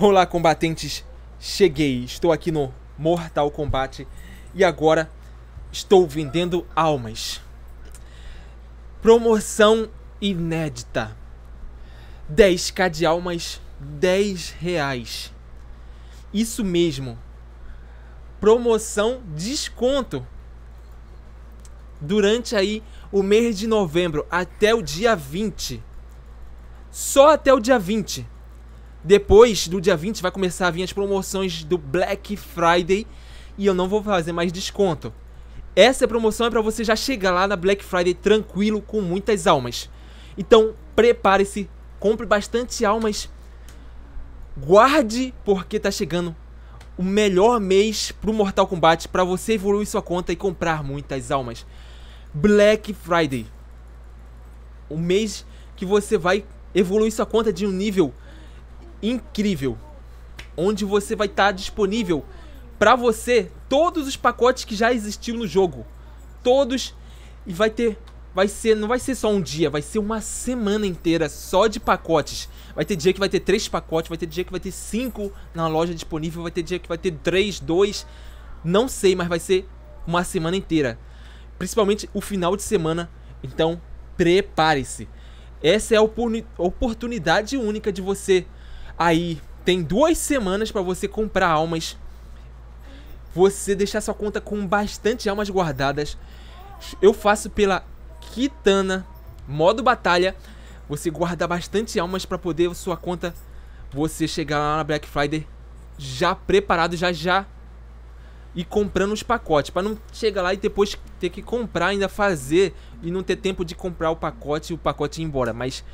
Olá, combatentes. Cheguei. Estou aqui no Mortal Kombat e agora estou vendendo almas. Promoção inédita. 10k de almas, 10 reais. Isso mesmo. Promoção desconto. Durante aí o mês de novembro até o dia 20. Só até o dia 20 depois do dia 20 vai começar a vir as promoções do Black Friday e eu não vou fazer mais desconto. Essa promoção é para você já chegar lá na Black Friday tranquilo com muitas almas. Então, prepare-se, compre bastante almas. Guarde porque tá chegando o melhor mês pro Mortal Kombat para você evoluir sua conta e comprar muitas almas. Black Friday. O mês que você vai evoluir sua conta de um nível incrível, onde você vai estar tá disponível para você todos os pacotes que já existiam no jogo, todos e vai ter vai ser não vai ser só um dia, vai ser uma semana inteira só de pacotes. Vai ter dia que vai ter três pacotes, vai ter dia que vai ter cinco na loja disponível, vai ter dia que vai ter três, dois, não sei, mas vai ser uma semana inteira, principalmente o final de semana. Então prepare-se. Essa é a oportunidade única de você Aí tem duas semanas para você comprar almas. Você deixar sua conta com bastante almas guardadas. Eu faço pela Kitana, modo batalha. Você guarda bastante almas para poder sua conta você chegar lá na Black Friday já preparado, já já e comprando os pacotes, para não chegar lá e depois ter que comprar, ainda fazer e não ter tempo de comprar o pacote e o pacote ir embora. Mas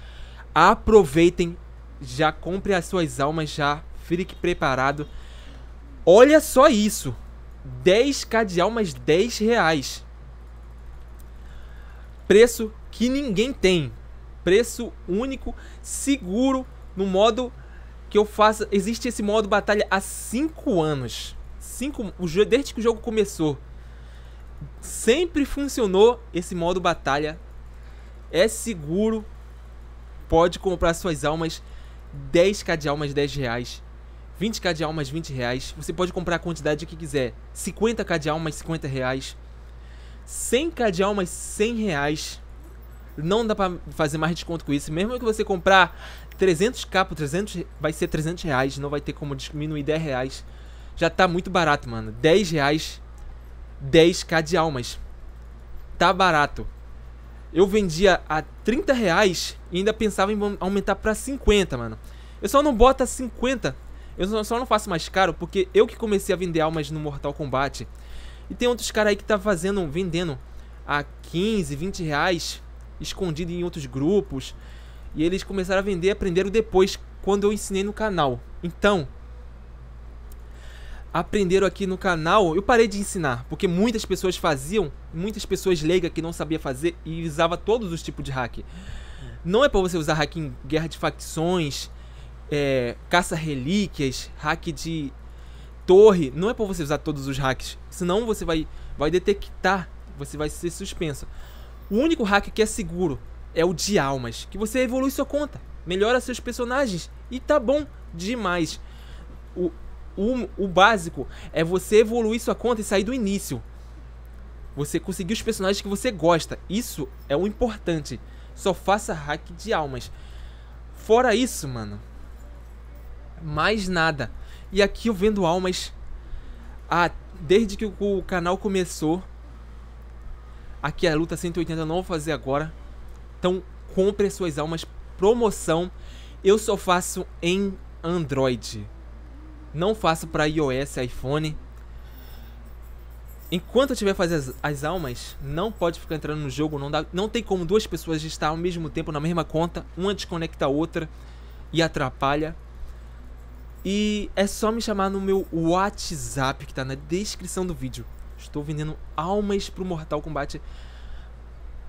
aproveitem já compre as suas almas já, fique preparado. Olha só isso, 10k de almas, 10 reais. Preço que ninguém tem, preço único, seguro, no modo que eu faço. Existe esse modo batalha há 5 anos. Cinco, desde que o jogo começou. Sempre funcionou esse modo batalha. É seguro. Pode comprar suas almas 10k de almas 10 reais, 20k de almas 20 reais. Você pode comprar a quantidade que quiser. 50k de almas 50 reais, 100k de almas 100 reais. Não dá pra fazer mais desconto com isso. Mesmo que você comprar 300k por 300, vai ser 300 reais. Não vai ter como diminuir 10 reais. Já tá muito barato, mano. 10 reais, 10k de almas. Tá barato eu vendia a 30 reais e ainda pensava em aumentar para 50, mano. Eu só não boto a 50. Eu só não faço mais caro porque eu que comecei a vender almas no Mortal Kombat. E tem outros caras aí que tá fazendo, vendendo a 15, 20 reais, escondido em outros grupos. E eles começaram a vender e aprenderam depois, quando eu ensinei no canal. Então, aprenderam aqui no canal, eu parei de ensinar, porque muitas pessoas faziam, muitas pessoas leigas que não sabia fazer e usava todos os tipos de hack. Não é para você usar hack em guerra de facções, é, caça relíquias, hack de torre, não é para você usar todos os hacks, senão você vai vai detectar, você vai ser suspenso. O único hack que é seguro é o de almas, que você evolui sua conta, melhora seus personagens e tá bom demais. O, o, o básico é você evoluir sua conta e sair do início. Você conseguir os personagens que você gosta. Isso é o importante. Só faça hack de almas. Fora isso, mano. Mais nada. E aqui eu vendo almas. Ah, desde que o canal começou. Aqui a luta 180 eu não vou fazer agora. Então compre as suas almas. Promoção. Eu só faço em Android. Não faço para iOS, iPhone. Enquanto eu estiver fazendo as, as, almas, não pode ficar entrando no jogo. Não, dá, não tem como duas pessoas estar ao mesmo tempo na mesma conta. Uma desconecta a outra e atrapalha. E é só me chamar no meu WhatsApp que está na descrição do vídeo. Estou vendendo almas pro Mortal Kombat.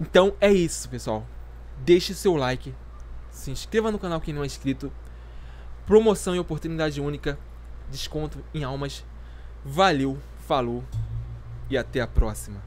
Então é isso, pessoal. Deixe seu like. Se inscreva no canal quem não é inscrito. Promoção e oportunidade única desconto em almas. Valeu, falou e até a próxima.